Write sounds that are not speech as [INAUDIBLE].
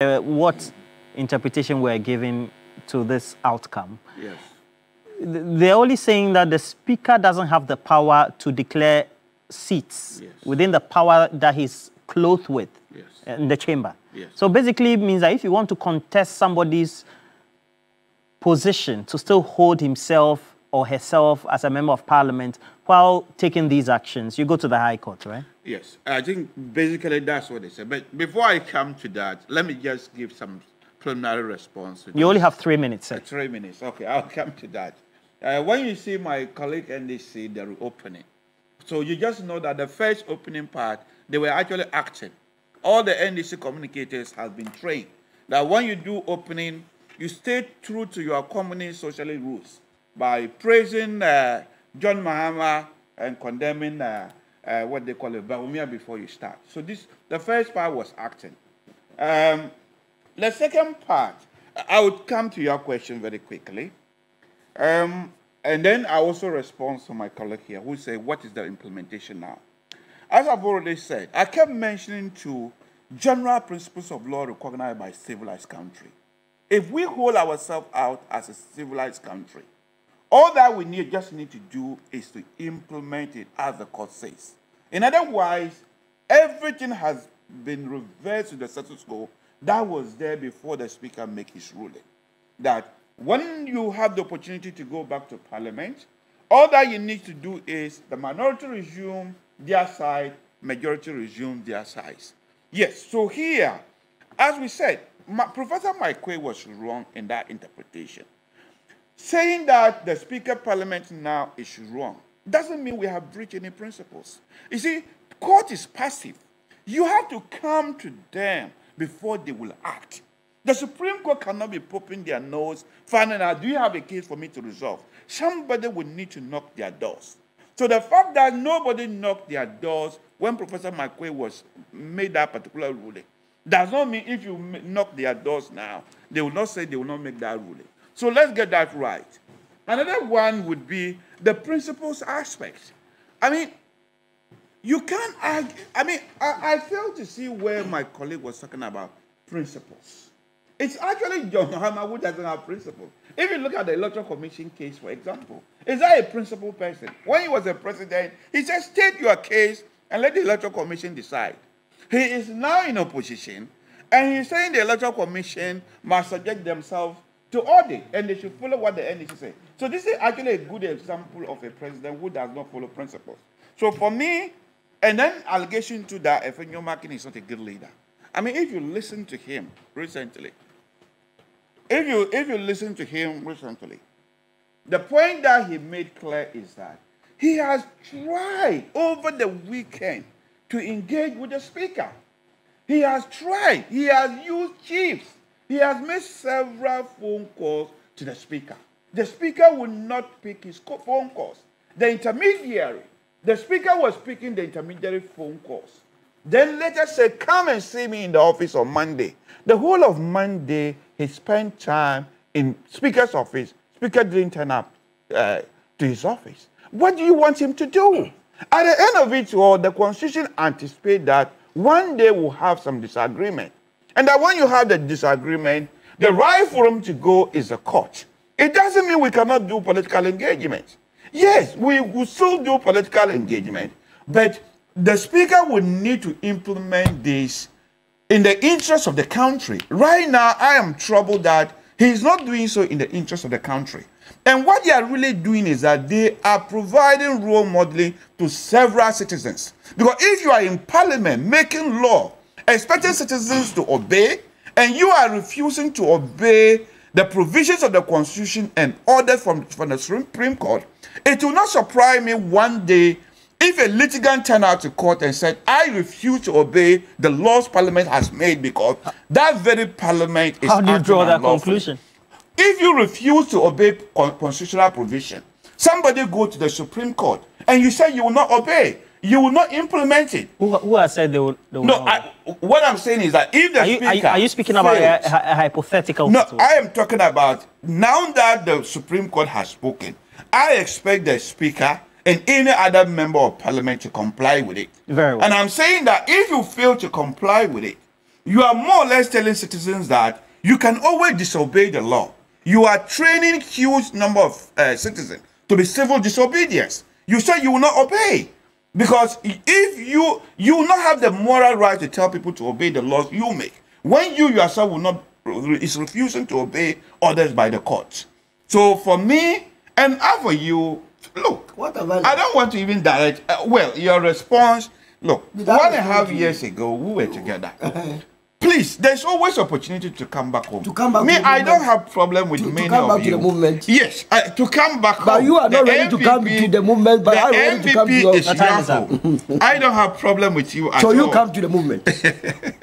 uh, what interpretation we're giving to this outcome. Yes. They're only saying that the speaker doesn't have the power to declare seats Yes. within the power that he's clothed with Yes. in the chamber. Yes. So basically, it means that if you want to contest somebody's position to still hold himself or herself as a member of parliament while taking these actions, you go to the High Court, right? Yes, I think basically that's what they said. But before I come to that, let me just give some preliminary response. You only have three minutes, sir. Uh, Three minutes. Okay, I'll come to that. Uh, when you see my colleague NDC, the opening, so you just know that the first opening part, they were actually acting. All the NDC communicators have been trained that when you do opening, you stay true to your communist socialist roots by praising uh, John Mahama and condemning uh, uh, what they call a Bawumia before you start. So this, the first part was acting. Um, the second part, I would come to your question very quickly. Um, and then I also respond to my colleague here who said, what is the implementation now? As I've already said, I kept mentioning to general principles of law recognized by civilized country. If we hold ourselves out as a civilized country, all that we need just need to do is to implement it as the court says. In other words, everything has been reversed to the status quo that was there before the speaker make his ruling. That when you have the opportunity to go back to parliament, all that you need to do is the minority resume their side, majority resume their sides. Yes, so here, as we said, Professor Mike was wrong in that interpretation. Saying that the Speaker Parliament now is wrong doesn't mean we have breached any principles. You see, court is passive. You have to come to them before they will act. The Supreme Court cannot be popping their nose, finding out, do you have a case for me to resolve? Somebody will need to knock their doors. So the fact that nobody knocked their doors when Professor McQuay was made that particular ruling does not mean if you knock their doors now, they will not say they will not make that ruling. So let's get that right. Another one would be the principles aspect. I mean, you can't argue. I mean, I, I fail to see where my colleague was talking about principles. It's actually John Mahama who doesn't have principles. If you look at the Electoral Commission case, for example, is that a principal person? When he was a president, he said, state your case and let the Electoral Commission decide. He is now in opposition, and he's saying the Electoral Commission must subject themselves to and they should follow what the NDC say. So this is actually a good example of a president who does not follow principles. So for me, and then allegation to that Afenyo-Markin is not a good leader. I mean, if you listen to him recently, if you if you listen to him recently, the point that he made clear is that he has tried over the weekend to engage with the speaker. He has tried. He has used chiefs. He has made several phone calls to the speaker. The speaker will not pick his phone calls. The intermediary, the speaker was picking the intermediary phone calls. Then later said, Come and see me in the office on Monday. The whole of Monday, he spent time in speaker's office. Speaker didn't turn up uh, to his office. What do you want him to do? At the end of it all, the constitution anticipates that one day we'll have some disagreement. And that when you have the disagreement, the right forum to go is the court. It doesn't mean we cannot do political engagement. Yes, we will still do political engagement, but the speaker will need to implement this in the interest of the country. Right now, I am troubled that he is not doing so in the interest of the country. And what they are really doing is that they are providing role modeling to several citizens. Because if you are in parliament making law, expecting citizens to obey, and you are refusing to obey the provisions of the constitution and orders from, from the Supreme Court, it will not surprise me one day if a litigant turned out to court and said, I refuse to obey the laws Parliament has made because that very Parliament is How do you draw that unlawfully." conclusion? If you refuse to obey con- constitutional provision, somebody go to the Supreme Court and you say you will not obey, you will not implement it. Who, who has said they will? They will No. I, what I'm saying is that if the are, you, are, you, speaker are you speaking about a, a, hypothetical no, situation? I am talking about now that the Supreme Court has spoken. I expect the Speaker and any other member of Parliament to comply with it. Very well. And I'm saying that if you fail to comply with it, you are more or less telling citizens that you can always disobey the law. You are training huge number of uh, citizens to be civil disobedience. You say you will not obey. Because if you you will not have the moral right to tell people to obey the laws you make, when you yourself will not is refusing to obey orders by the courts. So for me and for you, look, what I don't want to even direct. Uh, well, your response. Look, one and a half years ago we were together. [LAUGHS] please, there's always opportunity to come back home. To come back. Me, I don't have problem with to, many to come back of you. To the movement. Yes, uh, to come back but home. you are not the ready MPP, to come to the movement. But I'm ready to come to your. Is I don't have problem with you. so you all. come to the movement. [LAUGHS]